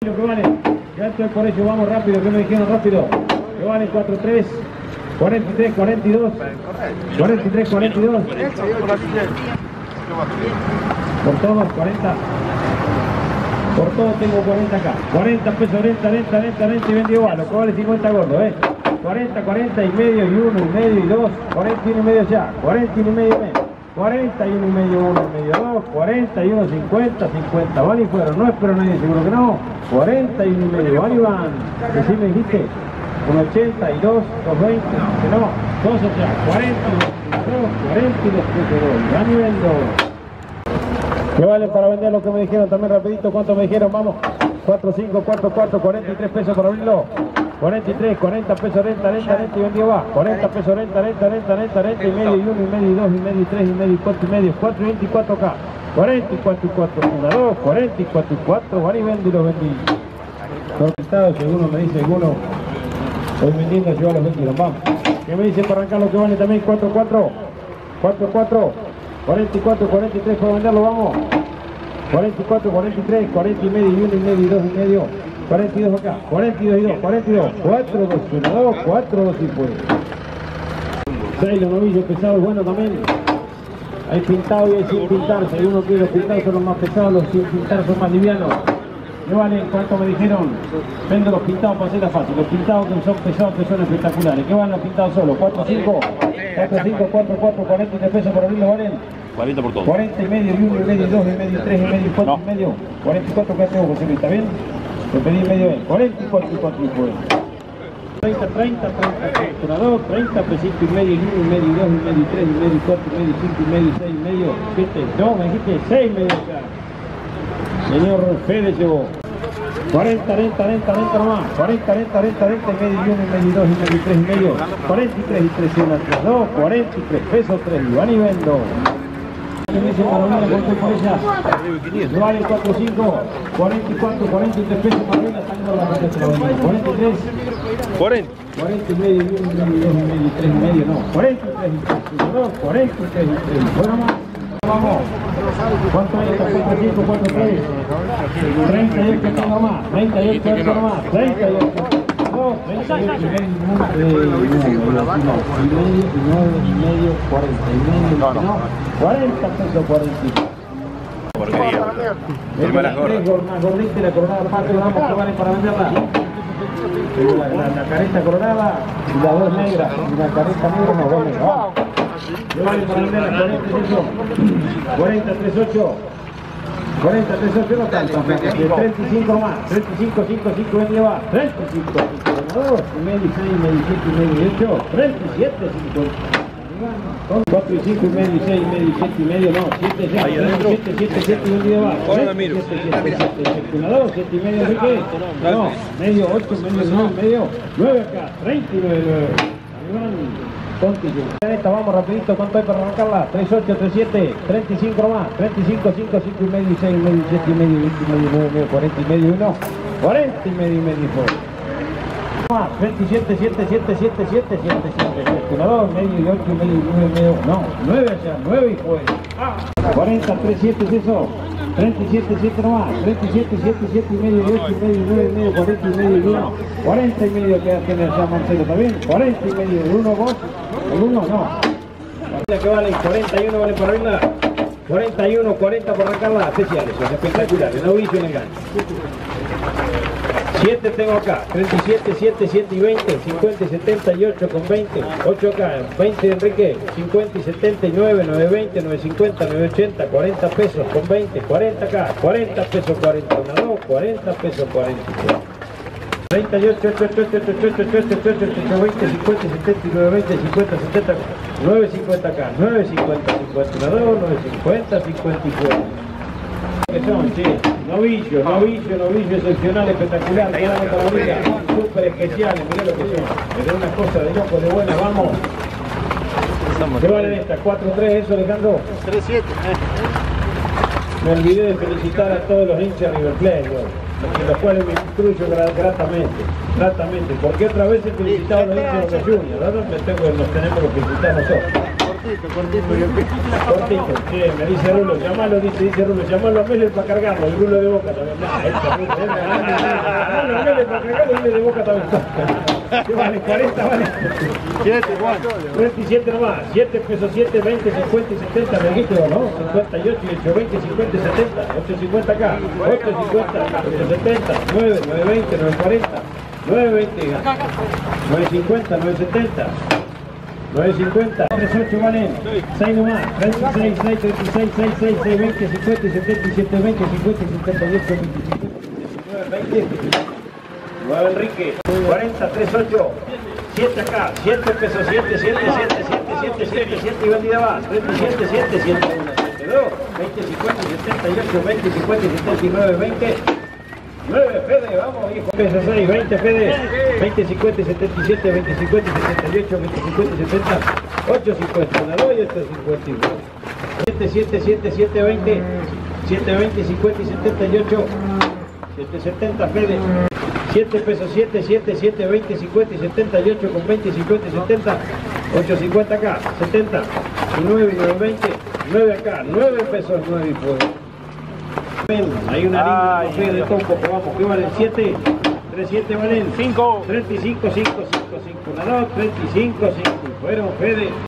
Que vale, estoy por ello, vamos rápido, que me dijeron rápido. Que vale 4-3, 43, 42, 43, 42. Por todos, 40. Por todos tengo 40 acá. 40 pesos, renta, renta, renta, renta y vendió igual. Lo que vale 50 gordo, ¿eh? 40, 40 y medio y uno y medio y dos. 41 y medio ya. 41 y medio medio. 41 y medio, 1 y medio, 2, 41, 50, 50, van y fueron, no espero nadie, seguro que no, 41 y medio, van y van, que sí me dijiste, un 82, 220, que no, dos allá, 40, 42, 42, 42, van y vendo. ¿Qué vale para vender lo que me dijeron también rapidito? ¿Cuánto me dijeron? Vamos, 4, 5, 4, 4, 43 pesos para abrirlo. 43, 40 pesos renta, renta, renta y vendió va. 40 pesos renta, renta, renta, renta, renta y medio y uno y medio y dos y medio y tres y medio y cuatro y medio. 4 y 24 acá. 44 y 4, 1, 2, 44 y 4, van y vende y lo vendí. Conquistado, seguro me dice alguno. Estoy vendiendo, yo a los vendieron, vamos. ¿Qué me dice para arrancar lo que vale también? 4, 4, 4, 4, 44, 43 para venderlo, vamos. 44, 43, 40 y medio y 1 y medio y 2 y medio. 42 acá, 42 y 2, 42, 4, 2, 1, 2, 4, 2 y fuera. 6 los novillos pesados, bueno también. Hay pintado y hay sin pintar, si uno quiere los pintados son los más pesados, los sin pintar son más livianos. ¿Qué vale? ¿Cuánto me dijeron? Vendo los pintados para hacerla fácil. Los pintados que son pesados que son espectaculares. ¿Qué van los pintados solo? 4, 5, 4, 5, 4, 4, 43 pesos por abrirlo, ¿valen? 40 por todo. 40 y medio, y 1 y medio, y 2 y medio, y 3 y medio, y 4 y medio. 44 que tengo, José Luis, ¿está bien? Te pedí medio bien. 44 y 4 y fuera. 30, 30, 30, facturador, 30, pesito y medio, y 1 y medio, y 2 y medio, y 3 y medio, y 4 y medio, y 5 y medio, y 6 y medio, 7, no, me dijiste 6 y medio acá. Señor Fede llegó. 40, 40, 40, 40 nomás. 40, 40, 40, 40 y medio, y 1 y medio, y 2 y medio, y 3 y medio. 43 y 3 y 1, 3, 2, 43 pesos, 3 y van y vendo. ¿Qué me dice Carolina? ¿Cuánto es por ella? No vale 4, 5, 44, 43 pesos para ella, saliendo la vendí. 43, 40. 40 y medio, y 1 y medio, y 2 y medio, y 3 y medio, no. 43 y 3, 1, 2, 43 y 3. Bueno, más. Vamos. ¿Cuánto hay? 4, 5, 4, 3. 38 tengo más. 38 tengo más. 38. No, 38 y medio, y medio, y medio, y nueve, y medio, 40 y medio, no, 40 pesos 40. Porquería. La coronada La, la, la careta coronada y las dos negras. Y la careta negra no, dos negras. Vamos. ¿Qué vale para venderla? 40 es eso. 40, 38. 40, 38 no tanto, flaca, que 35 más, 35, 5, 5, ven lleva, 35, 5, 2, y medio, 6, y medio, 7, medio, 8, 37, 50. 4 y 5 y medio, y 6 y medio, y 7 y medio, no, 7 ya, Ahí adentro. 7, 7, 7 y un día va. Ahora miro. 7, 7, 7, 7, 1, 2, 7 y medio, ¿de qué? No, medio, 8, medio, 9, medio, 9 acá, 39, 9. Vamos rapidito, ¿cuánto hay para arrancarla? 38, 37, 35 más, 35, 5, 5 y medio, y 6 y medio, y 7 y medio, y 20 y medio, 9 y medio, 40 y medio, 1, 40 y medio y medio, por. Más, 27, 7, 7, 7, 7, 7, 7, 7, 1, 2, medio y 8 y medio, y 9 y medio, no, 9 allá, 9 y fuera. 40, 3, 7 es eso. 37, 7 nomás. 37, 7, 7 y medio, y 8 y medio, y 9 y medio, 40 y medio, y 1. 40 y medio que tiene allá Marcelo, ¿está bien? 40 y medio, el 1 vos, el 1 no. Que vale, 41 vale para abrirla. 41, 40 por arrancarla, especiales, espectaculares, no vicio en. 7 tengo acá, 37, 7, 7 y 20, 50 y 78 con 20, 8 acá, 20 de Enrique, 50 y 79, 9, 20, 9, 50, 9, 80, 40 pesos con 20, 40 acá, 40 pesos 40, 1, 2, 40 pesos 40. 38, 8, 8, 8, 8, 8, 8, 8, 8, 8, 20, 50, 79, 20, 50, 70, 9, 50 acá, 9, 50, 50, 1, 2, 9, 50, 54. Que son, sí, novillos, novillos, novillos excepcional, espectacular, para la vida, súper especiales, mirá lo que son, da una cosa de loco, de buena, vamos. ¿Qué valen estas? ¿4-3 eso, Alejandro? 3-7. Me olvidé de felicitar a todos los hinchas de River Plate, yo, los cuales me instruyo gra- gratamente, gratamente, porque otra vez he felicitado a los hinchas de Boca Juniors, ahora me tengo, nos tenemos que felicitar nosotros. Cortito, cortito. Cortito, me dice Rulo, llamalo, dice, dice Rulo, llamalo a Miller para cargarlo, el Rulo de Boca también. Nah, Rulo, eh, llamalo a Miller para cargarlo, y Miller de Boca también. ¿Qué vale? 40 vale. 7, Juan. 37 nomás, 7 pesos 7, 20, 50 y 70, me dijiste ¿no? 58 y 8, 20, 50 y 70, 850 acá, 850, 870, 9, 920, 940, 920, 950, 970. 950, 38 valen, 6 nomás, 36, 6, 36, 6, 6, 6, 20, 50, 77, 20, 50, 78, 25, 19, 20, 9 Enrique, 40, 38, 7 acá, 7 pesos, 7, 7, 7, 7, 7, 7, 7 y vendida va, 37, 7, 101, 72, 20, 50, 78, 20, 50, 79, 20, 9, Fede, vamos, hijo. Peso 6, 20, Fede. 20, 50, 77, 20, 50, 78, 20, 50, 70, 8, 50. Una doy, esto es 51. 7, 7, 7, 7, 20, 7, 20, 50 y 78, 7, 70, Fede. 7 pesos, 7, 7, 7, 20, 50 y 78 con 20, 50 y 70, 8, 50 acá, 70, y 9 y 9, 20, 9 acá, 9 pesos, 9 y fuego. Hay una Ay, línea de poco, vamos, ¿qué valen? 7, 3, 7 valen 5. 35, 5, 5, 5, 1, 2, 35, 5, fueron Fede.